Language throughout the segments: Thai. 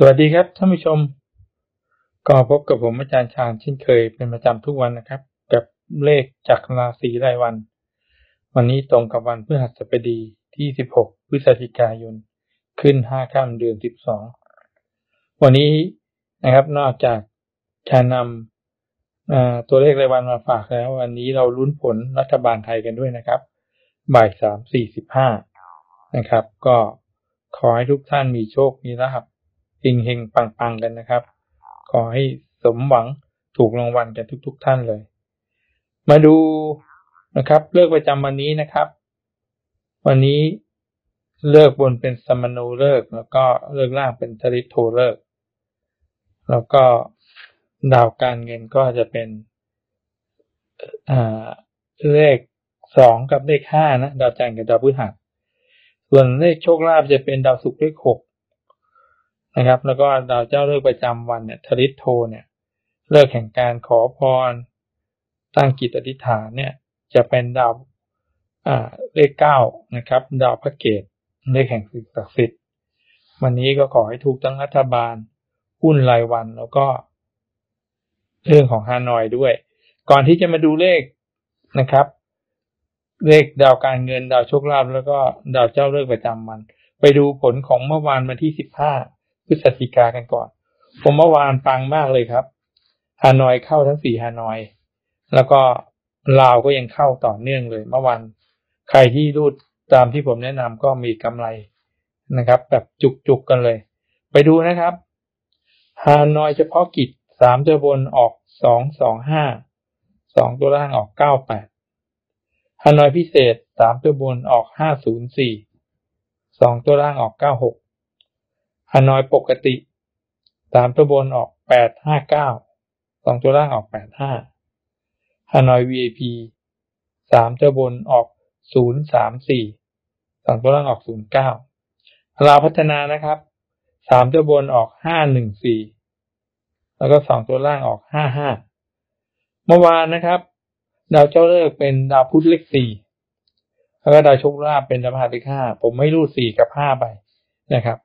สวัสดีครับท่านผู้ชม ก็พบกับผมอาจารย์ชาญเช่นเคยเป็นประจำทุกวันนะครับ กับเลขจากราศีรายวัน วันนี้ตรงกับวันพฤหัสบดีที่ 16 พฤศจิกายน ขึ้น5ค่ำเดือน 12 วันนี้นะครับ นอกจากจะนำตัวเลขรายวันมาฝากแล้ว วันนี้เราลุ้นผลรัฐบาลไทยกันด้วยนะครับ บ่ายสามสี่สิบห้านะครับ ก็ขอให้ทุกท่านมีโชค มีลาภ เฮงเฮงปังปังกันนะครับ ขอให้สมหวังถูกรางวัลกันทุก ๆ ท่านเลย มาดูนะครับ เลิกประจำวันนี้นะครับ วันนี้เลิกบนเป็นสมนูเลิกแล้วก็เลิกล่างเป็นทริโทเลิก แล้วก็ดาวการเงินก็จะเป็นเลขสองกับเลขห้านะ ดาวจันทร์กับดาวพฤหัส ส่วนเลขโชคลาภจะเป็นดาวศุกร์เลขหก นะครับ แล้วก็ดาวเจ้าเลิกประจำวันเนี่ยทริโทเนี่ยเลิกแห่งการขอพร ตั้งกิจอธิษฐานเนี่ย จะเป็นดาวอ่าเลขเก้านะครับ ดาวพระเกตเลขแห่งสิ่งศักดิ์สิทธิ์วันนี้ก็ขอให้ถูกตั้งรัฐบาลหุ้นรายวันแล้วก็ เรื่องของฮานอยด้วย ก่อนที่จะมาดูเลขนะครับ เลขดาวการเงินดาวโชคลาภแล้วก็ดาวเจ้าเลิกประจำวัน ไปดูผลของเมื่อวานวันที่สิบห้า พฤศจิกากันก่อน ผมเมื่อวานปังมากเลยครับฮานอยเข้าทั้งสี่ฮานอย แล้วก็ลาวก็ยังเข้าต่อเนื่องเลย เมื่อวานใครที่รูดตามที่ผมแนะนำก็มีกำไรนะครับ แบบจุกๆกันเลย ไปดูนะครับฮานอยเฉพาะกิจสามตัวบนออกสองสองห้าสองตัวล่างออกเก้าแปดฮานอยพิเศษสามตัวบนออกห้าศูนย์สี่สองตัวล่างออกเก้าหก ฮานอยปกติสามตัวบนออกแปดห้าเก้าสองตัวล่างออกแปดห้าฮานอย VIP สามตัวบนออกศูนย์สามสี่สองตัวล่างออกศูนย์เก้าลาวพัฒนานะครับสามตัวบนออกห้าหนึ่งสี่แล้วก็สองตัวล่างออกห้าห้าเมื่อวานนะครับดาวเจ้าเลิกเป็นดาวพุธเลขสี่แล้วก็ดาวโชคลาภเป็นดาวพฤหัสเลขห้าผมไม่รู้สี่กับห้าไปนะครับ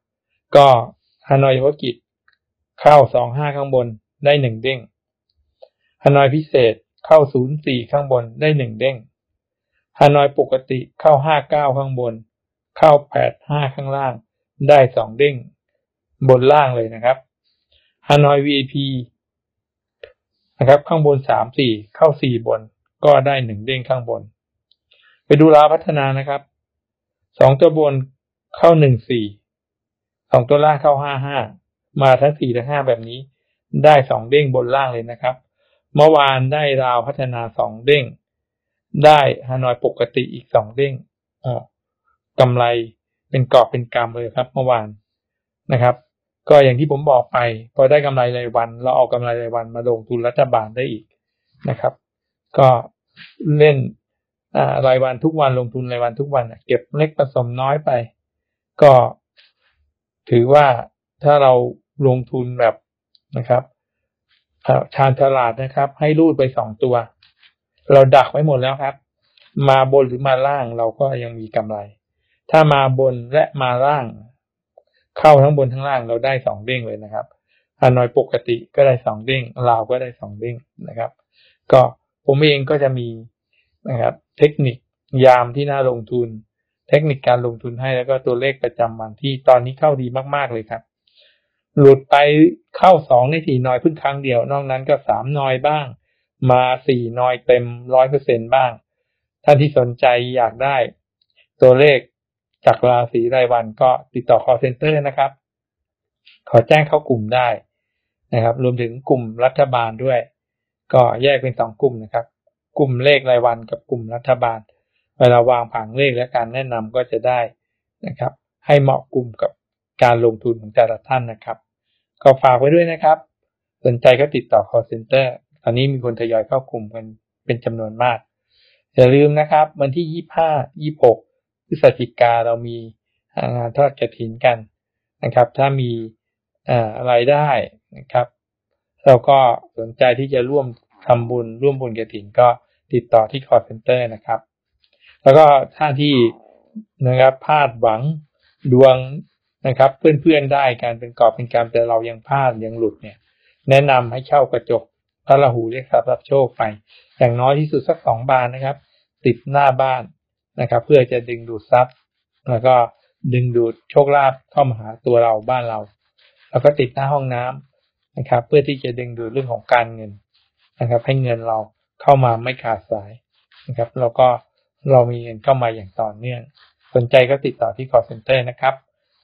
ก็ฮานอยเฉพาะกิจเข้าสองห้าข้างบนได้หนึ่งเด้งฮานอยพิเศษเข้าศูนย์สี่ข้างบนได้หนึ่งเด้งฮานอยปกติเข้าห้าเก้าข้างบน เข้าแปดห้าข้างล่าง ได้สองเด้ง บนล่างเลยนะครับฮานอย VIP นะครับ ข้างบนสามสี่เข้าสี่บน ก็ได้หนึ่งเด้งข้างบน ไปดูลาพัฒนานะครับสองตัวบนเข้าหนึ่งสี่ สองตัวล่างเข้าห้าห้ามาทั้งสี่ทั้งห้าแบบนี้ ได้สองเด้งบนล่างเลยนะครับ เมื่อวานได้ราวพัฒนาสองเด้ง ได้ฮานอยปกติอีกสองเด้งอ๋อกำไรเป็นกอบเป็นกำเลยครับ เมื่อวานนะครับ ก็อย่างที่ผมบอกไป พอได้กำไรรายวัน เราเอากำไรรายวันมาลงทุนรัฐบาลได้อีกนะครับ ก็เล่นรายวันทุกวันลงทุนรายวันทุกวันเก็บเล็กผสมน้อยไป ก็ ถือว่าถ้าเราลงทุนแบบนะครับชาญฉลาดนะครับ ให้รูดไปสองตัว เราดักไว้หมดแล้วครับ มาบนหรือมาล่างเราก็ยังมีกำไร ถ้ามาบนและมาล่าง เข้าทั้งบนทั้งล่างเราได้สองเด้งเลยนะครับฮานอยปกติก็ได้สองเด้งลาวก็ได้สองเด้งนะครับ ก็ผมเองก็จะมีนะครับ เทคนิคยามที่น่าลงทุน ทคนิคการลงทุนให้แล้วก็ตัวเลขประจำวันที่ตอนนี้เข้าดีมากๆเลยครับ หลุดไปเข้าสองในสี่นอยเพิ่งครั้งเดียวนอกนั้นก็สามนอยบ้าง มาสี่นอยเต็มร้อยเปอร์เซ็นบ้าง ท่านที่สนใจอยากได้ ตัวเลขจากราศีรายวันก็ติดต่อ call center นะครับ ขอแจ้งเข้ากลุ่มได้นะครับ รวมถึงกลุ่มรัฐบาลด้วย ก็แยกเป็นสองกลุ่มนะครับ กลุ่มเลขรายวันกับกลุ่มรัฐบาล เวลาวางผังเลขและการแนะนำก็จะได้นะครับ ให้เหมาะกลุ่มกับการลงทุนของแต่ละท่านนะครับ ก็ฝากไว้ด้วยนะครับ สนใจก็ติดต่อ call center ตอนนี้มีคนทยอยเข้ากลุ่มกันเป็นจำนวนมาก อย่าลืมนะครับ วันที่ยี่ห้ายี่หกพฤศจิกาเรามีงานทอดกระถินกันนะครับ ถ้ามีอะไรได้นะครับ เราก็สนใจที่จะร่วมทำบุญร่วมบุญกระถินก็ติดต่อที่ call center นะครับ แล้วก็ท่าที่นะครับพลาดหวังดวงนะครับ เพื่อนๆได้การเป็นกอบเป็นกรรมแต่เรายังพลาดยังหลุดเนี่ย แนะนำให้เช่ากระจกพระราหูเรียกทรัพย์รับโชคไป อย่างน้อยที่สุดสักสองบานนะครับ ติดหน้าบ้านนะครับ เพื่อจะดึงดูดทรัพย์ แล้วก็ดึงดูดโชคลาภเข้ามาหาตัวเราบ้านเรา แล้วก็ติดหน้าห้องน้ำนะครับ เพื่อที่จะดึงดูดเรื่องของการเงินนะครับ ให้เงินเราเข้ามาไม่ขาดสายนะครับ แล้วก็ เรามีเงินเข้ามาอย่างต่อเนื่อง สนใจก็ติดต่อที่ call center นะครับ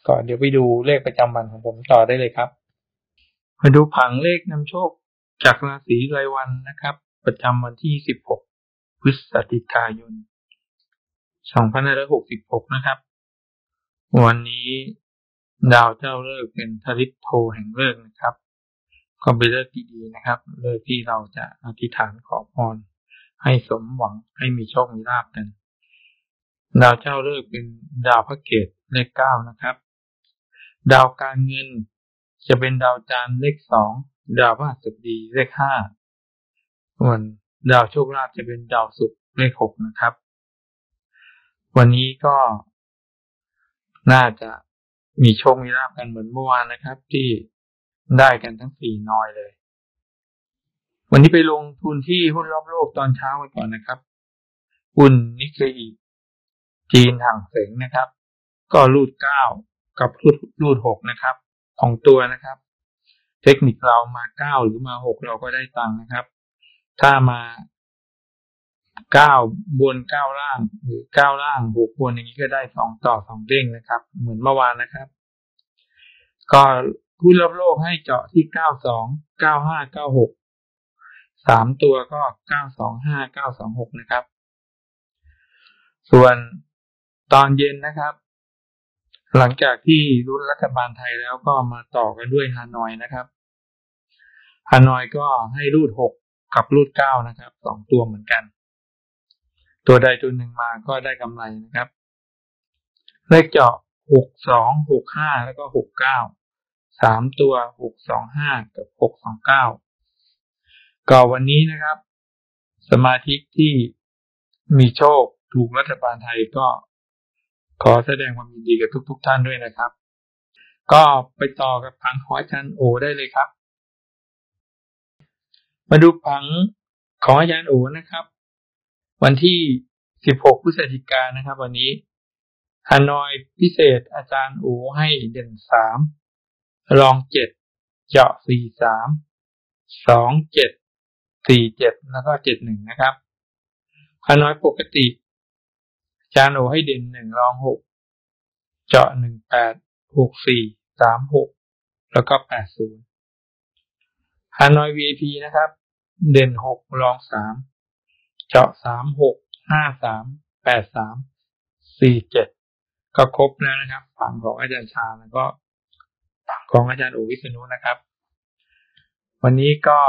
ก่อนเดี๋ยวไปดูเลขประจำวันของผมต่อได้เลยครับ มาดูผังเลขนำโชคจากราศีรายวันนะครับ ประจำวันที่ 16 พฤศจิกายน 2566 นะครับ วันนี้ดาวเจ้าเลิกเป็นทริตโทแห่งเลิกนะครับ ก็เป็นเลิกดีๆนะครับ เลิกที่เราจะอธิษฐานขอพร ให้สมหวังให้มีโชคมีลาภกัน ดาวเจ้าเลิกเป็นดาวพระเกตเลขเก้านะครับ ดาวการเงินจะเป็นดาวจานเลขสองดาวพฤหัสบดีเลขห้าส่วนดาวโชคลาภจะเป็นดาวศุกร์เลขหกนะครับ วันนี้ก็น่าจะมีโชคมีลาภกันเหมือนเมื่อวานนะครับ ที่ได้กันทั้งสี่นอยเลย วันนี้ไปลงทุนที่หุ้นรอบโลกตอนเช้ากันก่อนนะครับ หุ้นนิกเกอีจีนห่างเสงนะครับ ก็รูดเก้ากับรูดรูดหกนะครับ ของตัวนะครับ เทคนิคเรามาเก้าหรือมาหกเราก็ได้ตังค์นะครับ ถ้ามาเก้าบนเก้าล่าง หรือเก้าล่างหกบนอย่างนี้ก็ได้สองต่อสองเด้งนะครับ เหมือนเมื่อวานนะครับ ก็หุ้นรอบโลกให้เจาะที่เก้าสองเก้าห้าเก้าหก สามตัวก็เก้าสองห้าเก้าสองหกนะครับ ส่วนตอนเย็นนะครับ หลังจากที่รุ่นรัฐบาลไทยแล้วก็มาต่อกันด้วยฮานอยนะครับฮานอยก็ให้รูดหกกับรูดเก้านะครับสองตัวเหมือนกัน ตัวใดตัวหนึ่งมาก็ได้กำไรนะครับ เลขเจาะหกสองหกห้าแล้วก็หกเก้าสามตัวหกสองห้ากับหกสองเก้า ก็วันนี้นะครับ สมาชิกที่มีโชคถูกรัฐบาลไทยก็ขอแสดงความยินดีกับทุกๆทท่านด้วยนะครับ ก็ไปต่อกับผังของอาจารย์โอได้เลยครับ มาดูผังของอาจารย์โอนะครับ วันที่ 16 พฤศจิกายนนะครับ วันนี้ฮานอยพิเศษอาจารย์โอให้เด่นสามรองเจ็ดเจาะสี่สาม สี่เจ็ดแล้วก็เจ็ดหนึ่งนะครับฮานอยปกติจานโอให้เด่นหนึ่งรองหกเจาะหนึ่งแปดหกสี่สามหกแล้วก็แปดศูนย์ฮานอย VIP นะครับ เด่นหกรองสามเจาะสามหกห้าสามแปดสามสี่เจ็ดก็ครบแล้วนะครับ ฝั่งของอาจารย์ชาแล้วก็ฝั่งของอาจารย์อุวิษณุนะครับ วันนี้ก็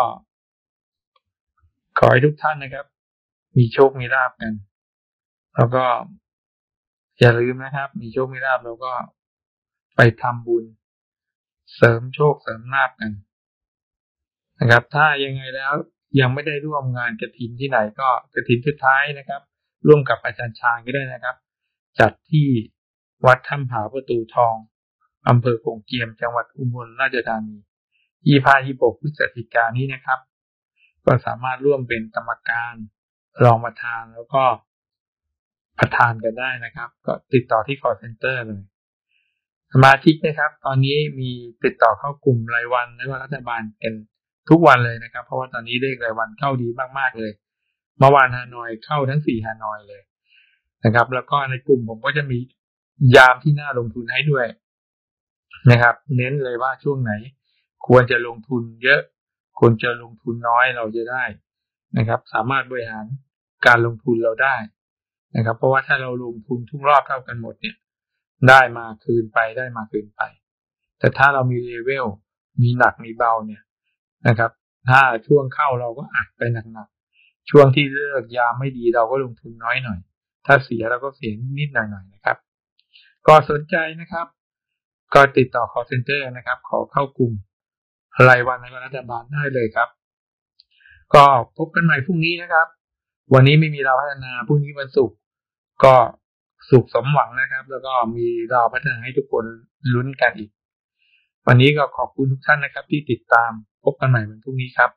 ขอให้ทุกท่านนะครับ มีโชคมีลาบกัน แล้วก็อย่าลืมนะครับ มีโชคมีลาบแล้วก็ไปทำบุญ เสริมโชคเสริมลาบกันนะครับ ถ้ายังไงแล้วยังไม่ได้ร่วมงานกระถินที่ไหนก็กระถินสุดท้ายนะครับ ร่วมกับอาจารย์ชาญก็ได้นะครับ จัดที่วัดถ้ำผาประตูทองอำเภอคงเกียมจังหวัดอุบลราชธานียี่พายี่ปกพฤศจิกานี้นะครับ ก็สามารถร่วมเป็นกรรมการรองประธานแล้วก็ประธานกันได้นะครับ ก็ติดต่อที่ call center เลย สมาชิกนะครับ ตอนนี้มีติดต่อเข้ากลุ่มรายวันและว่ารัฐบาลกันทุกวันเลยนะครับ เพราะว่าตอนนี้เลขรายวันเข้าดีมากๆเลยเมื่อวานฮานอยเข้าทั้งสี่ฮานอยเลยนะครับ แล้วก็ในกลุ่มผมก็จะมียามที่น่าลงทุนให้ด้วยนะครับ เน้นเลยว่าช่วงไหน ควรจะลงทุนเยอะ ควรจะลงทุนน้อยเราจะได้นะครับ สามารถบริหารการลงทุนเราได้นะครับ เพราะว่าถ้าเราลงทุนทุกรอบเท่ากันหมดเนี่ย ได้มาคืนไปได้มาคืนไป แต่ถ้าเรามีเลเวลมีหนักมีเบาเนี่ยนะครับ ถ้าช่วงเข้าเราก็อัดไปหนักๆช่วงที่เลือกยามไม่ดีเราก็ลงทุนน้อยหน่อย ถ้าเสียเราก็เสียนิดหน่อยๆนะครับ ก็สนใจนะครับ ก็ติดต่อ call center นะครับ ขอเข้ากลุ่ม รายวันในวันรัฐบาลได้เลยครับ ก็พบกันใหม่พรุ่งนี้นะครับ วันนี้ไม่มีเราพัฒนาพรุ่งนี้วันศุกร์ก็สุขสมหวังนะครับ แล้วก็มีดาวพัฒนาให้ทุกคนลุ้นกันอีก วันนี้ก็ขอบคุณทุกท่านนะครับ ที่ติดตามพบกันใหม่วันพรุ่งนี้ครับ